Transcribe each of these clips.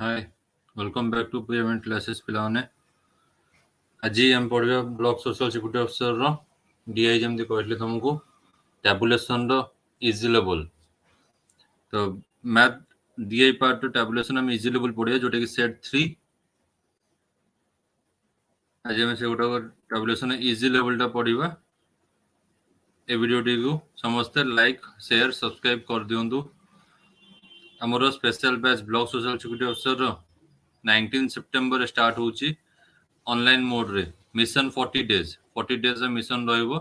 Hi welcome back to payment classes पिलाने आज आम पढ़ा ब्लॉक सोशल सिक्यूरी अफिसर रो डीआई जमी दी तुमको टैबुलेशन रो इजी लेवल तो math DI part two tabulation हम इजी लेवल पढ़िया जोटे की सेट थ्री आज हम से उठा कर टैबुलेशन इजी लेवल टा पढ़ीबा ए वीडियो टी को लाइक शेयर सब्सक्राइब कर दियोंदू ଆମର special batch block social security ଅଫିସରର nineteen September start ହେଉଛି ଅନଲାଇନ୍ ମୋଡ଼ରେ ମିଶନ ଫର୍ଟି ଡେଜ୍ ଫର୍ଟି ଡେଜ୍ର ମିଶନ ରହିବ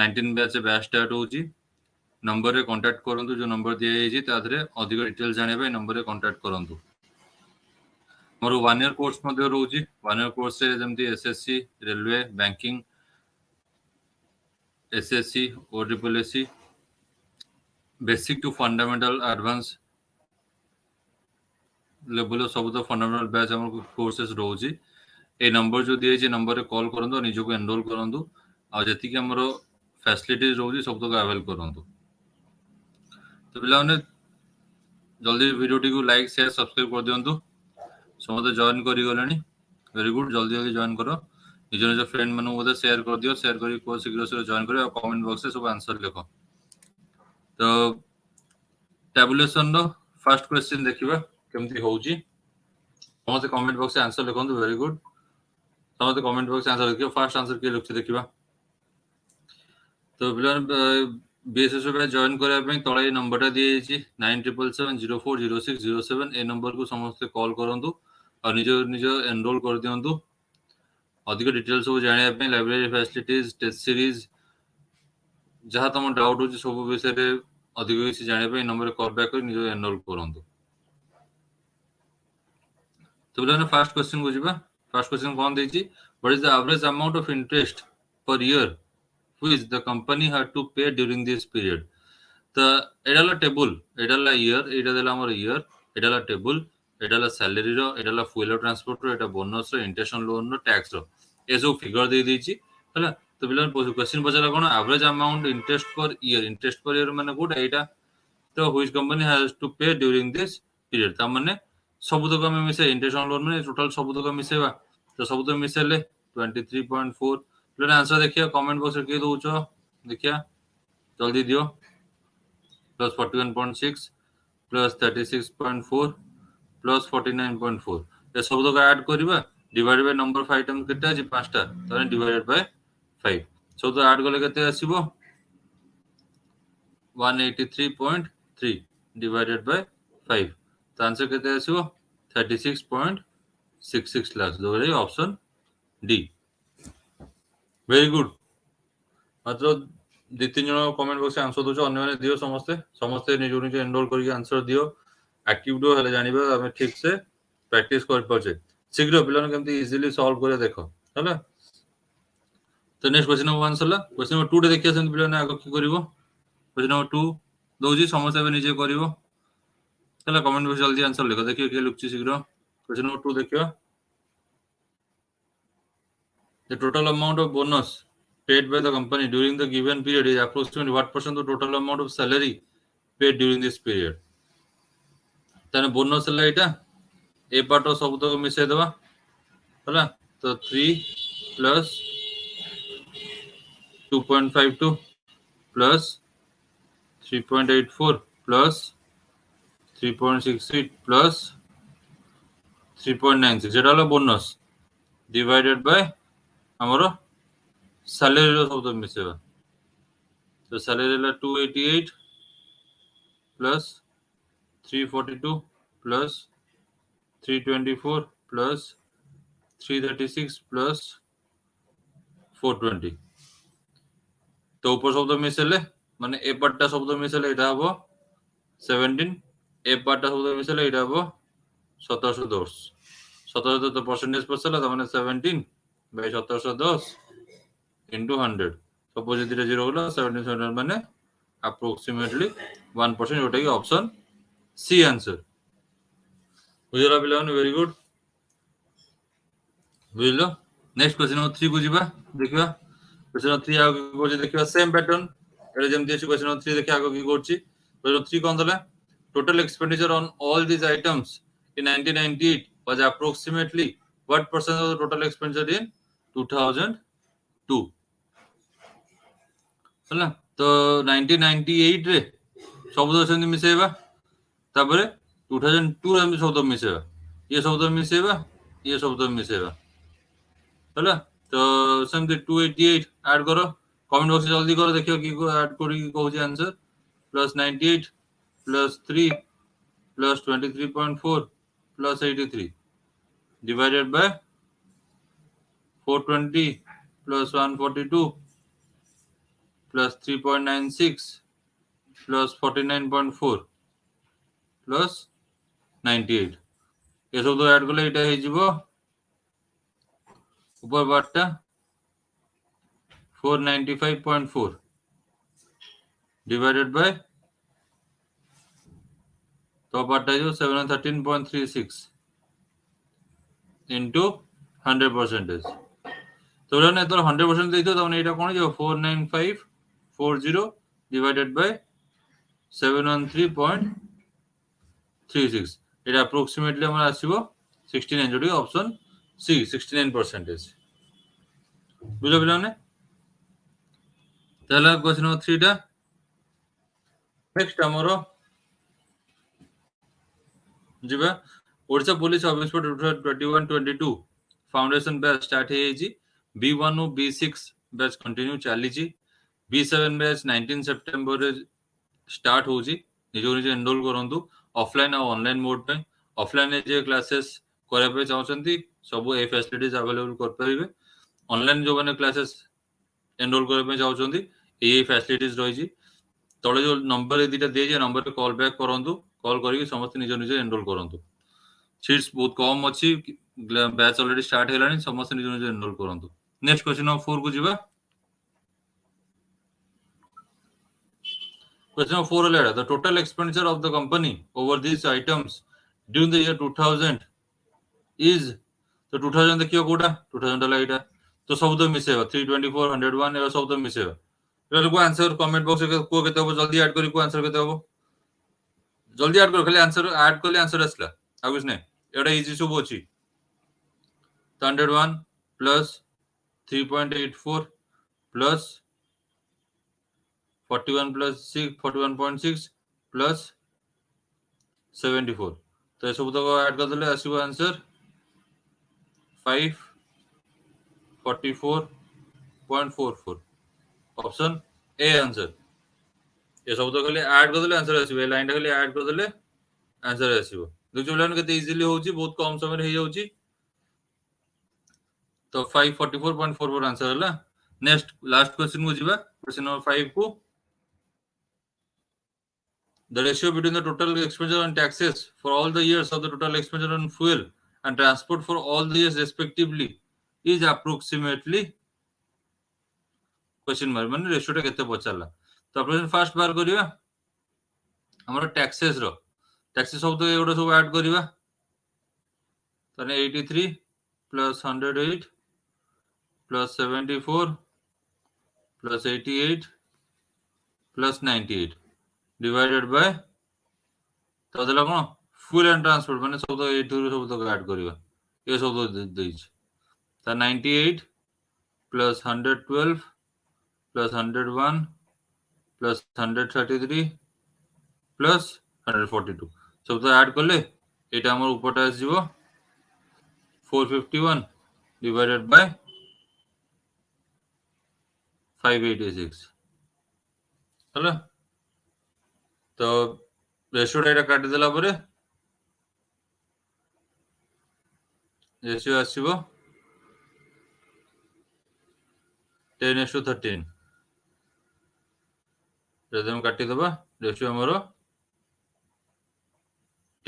ନାଇନଟିନ୍ ବ୍ୟାଚ୍ ବ୍ୟାଚ୍ ଷ୍ଟାର୍ଟ ହେଉଛି ନମ୍ବରରେ କଣ୍ଟାକ୍ଟ କରନ୍ତୁ ଯେଉଁ ନମ୍ବର ଦିଆଯାଇଛି ତା ଦେହରେ ଅଧିକ ଡିଟେଲ୍ସ ଜାଣିବା ପାଇଁ ନମ୍ବରରେ କଣ୍ଟାକ୍ଟ କରନ୍ତୁ ମୋର ୱାନ୍ ଇୟର୍ କୋର୍ସ ମଧ୍ୟ ରହୁଛି ୱାନ୍ ଇୟର୍ କୋର୍ସରେ ଯେମିତି SSC railway banking SSC O triple SC basic to fundamental advance level सब तो फंडामेंटल बैच आम कोर्सेस रोज ये नंबर जो दिए नंबर में कल करूँ निजी एनरोल करूँ आज जी आम फैसिलिटीज रोज सब तक आवेल करूँ तो पाने जल्दी भिडियो लाइक सेयार सब्सक्राइब कर दिंतु समस्त जॉन कर गले वेरी गुड जल्दी जल्दी जॉन कर निज निज फ्रेंड मैं सेयार कर दिव सेयर कर शीघ्र शीघ्र जॉन कर कमेंट बक्स सब आंसर लिख तो टैबुलेसन फास्ट क्वेश्चन देखा କେମିତି ହଉଛି ସମସ୍ତେ କମେଣ୍ଟ ବକ୍ସରେ ଆନ୍ସର ଲେଖନ୍ତୁ ଭେରି ଗୁଡ୍ ସମସ୍ତେ କମେଣ୍ଟ ବକ୍ସରେ ଆନ୍ସର ଲେଖିବ ଫାର୍ଷ୍ଟ ଆନ୍ସର କିଏ ଲେଖୁଛି ଦେଖିବା ତ ପିଲାମାନେ ବିଏସ୍ଏସ୍ ପାଇଁ ଜଏନ୍ କରିବା ପାଇଁ ତଳେ ଏଇ ନମ୍ବରଟା ଦିଆଯାଇଛି nine triple seven zero four zero six zero seven ଏ ନମ୍ବରକୁ ସମସ୍ତେ କଲ୍ କରନ୍ତୁ ଆଉ ନିଜ ନିଜ ଏନରୋଲ୍ କରିଦିଅନ୍ତୁ ଅଧିକ ଡିଟେଲ୍ ସବୁ ଜାଣିବା ପାଇଁ ଲାଇବ୍ରେରୀ ଫ୍ୟାସିଲିଟିଜ୍ ଟେଷ୍ଟ ସିରିଜ୍ ଯାହା ତମ ଡାଉଟ୍ ହେଉଛି ସବୁ ବିଷୟରେ ଅଧିକ କିଛି ଜାଣିବା ପାଇଁ ଏଇ ନମ୍ବରରେ କଲ୍ ବ୍ୟାକ୍ କରି ନିଜ ଏନରୋଲ୍ କରନ୍ତୁ तो बोला ना फास्ट क्वेश्चन को जीवा फास्ट क्वेश्चन कौन देछि what is the average amount of interest per year which the company had to pay during this period তো এটা হলো টেবুল এটা হলো ইয়ার এটা হলো আমার ইয়ার এটা হলো টেবুল এটা হলো স্যালারির এটা হলো ফুয়েল ট্রান্সপোর্টর এটা বোনসর ইন্টেনশন লোনর ট্যাক্সর এসব ফিগর দিয়ে দিয়েছি ହେଲା ତ ପିଲାମାନେ କ୍ୱେଶ୍ଚିନ୍ ପଚାରିଲା କ'ଣ average amount interest per year interest per year ମାନେ କୋଉଟା ଏଇଟା ତ which company has to pay during this period ତା ମାନେ ସବୁତକ ଆମେ ମିଶାଇ ଇଣ୍ଟେନସନ୍ ଲୋନ୍ ମାନେ ଟୋଟାଲ୍ ସବୁତକ ମିଶାଇବା ତ ସବୁତକ ମିଶାଇଲେ ଟ୍ୱେଣ୍ଟି ଥ୍ରୀ ପଏଣ୍ଟ ଫୋର୍ ପିଲାଟା ଆନ୍ସର ଦେଖିବା କମେଣ୍ଟ ବକ୍ସରେ କିଏ ଦେଉଛ ଦେଖିବା ଜଲ୍ଦି ଦିଅ plus forty one point six plus thirty six point four plus forty nine point four ଏସବୁତକ add କରିବା divide by number of item କେତେ ଅଛି ପାଞ୍ଚଟା ତାହେଲେ ଡିଭାଇଡ୍ ବାଇ ଫାଇଭ୍ ସବୁ ତ ଆଡ୍ କଲେ କେତେ ଆସିବ one eighty three point three divided by five तो आंसर कहते हैं इसको thirty six point six six lakh दो ऑप्शन डी वेरी गुड मतलब ଦି ତିନି ଜଣ କମେଣ୍ଟ ବକ୍ସରେ ଆନ୍ସର ଦଉଛ ଅନ୍ୟମାନେ ଦିଅ ସମସ୍ତେ ସମସ୍ତେ ନିଜ ନିଜ ଏନରୋଲ କରିକି ଆନ୍ସର ଦିଅ ଆକ୍ଟିଭ ହେଲେ ଜାଣିବା ଆମେ ଠିକ ସେ ପ୍ରାକ୍ଟିସ କରିପାରୁଛେ ଶୀଘ୍ର ପିଲାମାନେ କେମିତି ଇଜିଲି ସଲ୍ଭ କରିବା ଦେଖ ହେଲା ତ ନେକ୍ସଟ କ୍ୱେଶ୍ଚନ ନମ୍ବର ୱାନ୍ ସରିଲା କ୍ୱେଶ୍ଚନ ନମ୍ବର ଟୁଟେ ଦେଖିବା ସେମିତି ପିଲାମାନେ ଆଗ କି କରିବ କ୍ୱେଶ୍ଚନ ନମ୍ବର ଟୁ ଦଉଛି ସମସ୍ତେ ଏବେ ନିଜେ କରିବ चलो कमेंट में जल्दी आंसर लिखो देखियो क्या लुक्ची शीघ्र क्वेश्चन नंबर टू देखियो The total amount of bonus paid by the company during the given period is approximately what percent of the total amount of salary paid during this period. ତାହେଲେ bonus ହେଲା ଏଇଟା ଏ part ସବୁତକ ମିଶାଇ ଦେବା ହେଲା ତ three plus two point five two plus three point eight four plus 3.68 + 3.96 যেটা হলো বোনাস डिवाइडेड बाय हाम्रो স্যালারিৰ শব্দ মিশেলে তে স্যালারি ল 288 + 342 + 324 + 336 + 420 তে উপৰ শব্দ মিশেলে মানে এ পৰটা শব্দ মিশেলে এটা হব 17 এ পার্টটা হলো মিশাল এটা হবো সতেরোশো দশ সতেরোশো তো পার্সেন্টেজ পড়ছিল তার মানে সেভেন্টিন বাই সতেরোশো দশ ইন্টু হান্ড্রেড তো পঁচিশটা জিরো হলো সেভেন্টিন হান্ড্রেড মানে অ্যাপ্রক্সিমেটলি ওয়ান পার্সেন্ট ওটা কি অপশন সি অ্যান্সার বুঝলা পিলাମାନେ ভেরি গুড বুঝলো নেক্সট কোশ্চেন নম্বর থ্রি বুঝিবা ଦେଖିବା কোশ্চেন নম্বর থ্রি আগে কি করছি দেখিবা সেম প্যাটার্ন এটা যেমন দিয়েছি কোশ্চেন নম্বর থ্রি দেখে আগে কি করছি কোশ্চেন থ্রি কোন তাহলে Total expenditure on all these items in 1998 was approximately what percent of the total expenditure in 2002 ହେଲା to 1998 ରେ ଶବ୍ଦ ସେମିତି ମିଶେଇବା ତାପରେ 2002 re ରେ ଆମେ ଶବ୍ଦ ମିଶେଇବା ଇଏ ଶବ୍ଦ ମିଶେଇବା ଇଏ ଶବ୍ଦ ମିଶେଇବା ହେଲା ତ ସେମିତି 288 ଆଡ୍ କର କମେଣ୍ଟ ବକ୍ସ ଜଲ୍ଦି କର ଦେଖିବା କି ଆଡ୍ କରିକି କହୁଛି answer plus 98 plus 3 plus 23.4 plus 83 divided by 420 plus 142 plus 3.96 plus 49.4 plus 98 এসব তো অ্যাড করলে এটা হয়ে যাব উপর বারটা 495.4 divided by तो पर टाइज हो seven thirteen point three six into hundred percentage তো ওটা না তোর হান্ড্রেড পার্সেন্ট দিতে তখন এটা কোনো যাবে four nine five four zero divided by seven one three point three six এটা অ্যাপ্রক্সিমেটলি আমার আসিব সিক্সটি নাইন যেটি option C sixty nine percentage বুঝলো পিলাম তাহলে কোশ্চেন নম্বর থ্রিটা নেক্সট আমার ଯିବା Odisha police officer twenty one twenty two foundation batch start ହେଇଯାଇଛି ବି ୱାନ୍ ଓ ବି ସିକ୍ସ ବ୍ୟାଚ୍ କଣ୍ଟିନ୍ୟୁ ଚାଲିଛି ବି ସେଭେନ୍ ବ୍ୟାଚ୍ ନାଇନଟିନ୍ ସେପ୍ଟେମ୍ବରରେ ଷ୍ଟାର୍ଟ ହେଉଛି ନିଜକୁ ନିଜେ ଏନରୋଲ୍ କରନ୍ତୁ ଅଫଲାଇନ୍ ଆଉ ଅନଲାଇନ୍ ମୋଡ୍ ପାଇଁ ଅଫଲାଇନ୍ରେ ଯିଏ କ୍ଲାସେସ୍ କରିବା ପାଇଁ ଚାହୁଁଛନ୍ତି ସବୁ ଏ ଫ୍ୟାସିଲିଟିଜ୍ ଆଭେଲେବଲ୍ କରିପାରିବେ ଅନଲାଇନ୍ ଯେଉଁମାନେ କ୍ଲାସେସ୍ ଏନରୋଲ୍ କରିବା ପାଇଁ ଚାହୁଁଛନ୍ତି ଏଇ ଏଇ ଫ୍ୟାସିଲିଟିଜ୍ ରହିଛି ତଳେ ଯୋଉ ନମ୍ବର ଦୁଇଟା ଦେଇଛି ନମ୍ବରରେ କଲ୍ ବ୍ୟାକ୍ କରନ୍ତୁ କଲ୍ କରିକି ସମସ୍ତେ ନିଜ ନିଜ ଏନରୋଲ କରନ୍ତୁ ସିଟ୍ସ ବହୁତ କମ୍ ଅଛି ବ୍ୟାଚ୍ ଅଲରେଡି ଷ୍ଟାର୍ଟ ହେଲାଣି ସମସ୍ତେ ନିଜ ନିଜ ଏନରୋଲ କରନ୍ତୁ ନେକ୍ସଟ କ୍ୱେଶ୍ଚିନ୍ ନମ୍ବର ଫୋର୍ କୁ ଯିବା Question number four, Aleda. The total expenditure of the company over these items during the year 2000 is the 2000 the क्या कोटा 2000 डला इटा तो सब तो मिसेगा 324 101 ये सब तो मिसेगा ಎಲ್ಲರಿಗೂ ಆನ್ಸರ್ ಕಾಮೆಂಟ್ ಬಾಕ್ಸ್ ಹೋಗತ್ತವ ಜಲ್ದಿ ಆಡ್ ಕರಿಗೂ जल्दी ऐड कर खाली आंसर ऐड कर आंसर आसला आउ ना एटा इजी सब अच्छी hundred one plus three point eight four plus forty one plus six one point six plus seventy four तो यह सब तक ऐड करदे answer five forty four point four four option A answer ଏ ଶବ୍ଦ ଖାଲି ଆଡ୍ କରିଦେଲେ ଆନ୍ସର ଆସିବ ଏ ଲାଇନଟା ଖାଲି ଆଡ୍ କରିଦେଲେ ଆନ୍ସର ଆସିବ ଦେଖୁଛ ପିଲାମାନେ କେତେ ଇଜିଲି ହଉଛି ବହୁତ କମ ସମୟରେ ହେଇଯାଉଛି ତ five forty four point four four answer ହେଲା ନେକ୍ସଟ ଲାଷ୍ଟ କ୍ୱେଶ୍ଚିନ୍ କୁ ଯିବା କ୍ୱେଶ୍ଚିନ୍ ନମ୍ବର ଫାଇଭ କୁ The ratio between the total expenditure on taxes for all the years of the total expenditure on fuel and transport for all the years respectively is approximately question mark মানে ରେସିଓଟା କେତେ ପଚାରିଲା ତ ଆପଣ first ବାହାର କରିବା ଆମର ଟ୍ୟାକ୍ସେସର ଟ୍ୟାକ୍ସେସ ଶବ୍ଦ ଏଗୁଡ଼ା ସବୁ ଆଡ୍ କରିବା ତାହେଲେ eighty three plus hundred eight plus seventy four plus eighty eight plus ninety eight divided by ତ ଦେଲା କ'ଣ ফুয়েল অ্যান্ড ট্রান্সপোর্ট মানে শব্দ এইটুকু শব্দকে অ্যাড করিবা এ শব্দ দিয়েছি তা ninety eight plus hundred twelve plus 101 plus 133 plus 142 সবটা অ্যাড করলে এটা আমার উপরটা আসবে 451 divided by 586 হলো তো রেশিওটা এটা কাটি দিলা পরে রেশিও আসবে 10 থার্টিন ଯଦି ଆମେ କାଟିଦେବା ରେସିଓ ଆମର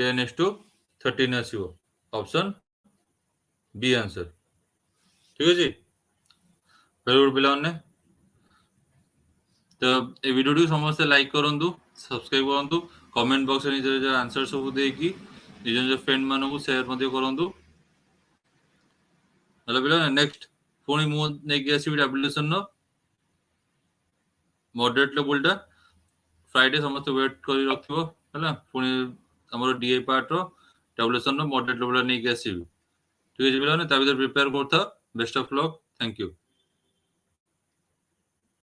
ଟେନ୍ ଏସ୍ ଟୁ ଥର୍ଟିନ୍ ଆସିବ ଅପସନ୍ ବି ଆନ୍ସର ଠିକ ଅଛି ଭେରି ଗୁଡ୍ ପିଲାମାନେ ତ ଏ ଭିଡ଼ିଓଟିକୁ ସମସ୍ତେ ଲାଇକ୍ କରନ୍ତୁ ସବସ୍କ୍ରାଇବ୍ କରନ୍ତୁ କମେଣ୍ଟ ବକ୍ସରେ ନିଜର ନିଜ ଆନ୍ସର ସବୁ ଦେଇକି ନିଜ ନିଜ ଫ୍ରେଣ୍ଡ ମାନଙ୍କୁ ସେୟାର ମଧ୍ୟ କରନ୍ତୁ ହେଲା ପିଲା ନେକ୍ସଟ ପୁଣି ମୁଁ ନେଇକି ଆସିବି ଡାବ୍ଲ୍ୟୁସନ୍ର ମଡରେଟ୍ ଲେବୁଲ୍ଟା ଫ୍ରାଇଡେ ସମସ୍ତେ ୱେଟ୍ କରି ରଖିବ ହେଲା ପୁଣି ଆମର ଡିଏ ପାର୍ଟର ଟାବୁଲେସନର ମଡେଟ୍ ଲେବୁଲା ନେଇକି ଆସିବି ଠିକ୍ ଅଛି ପିଲାମାନେ ତା ଭିତରେ prepare କରୁଥାଅ best of luck thank you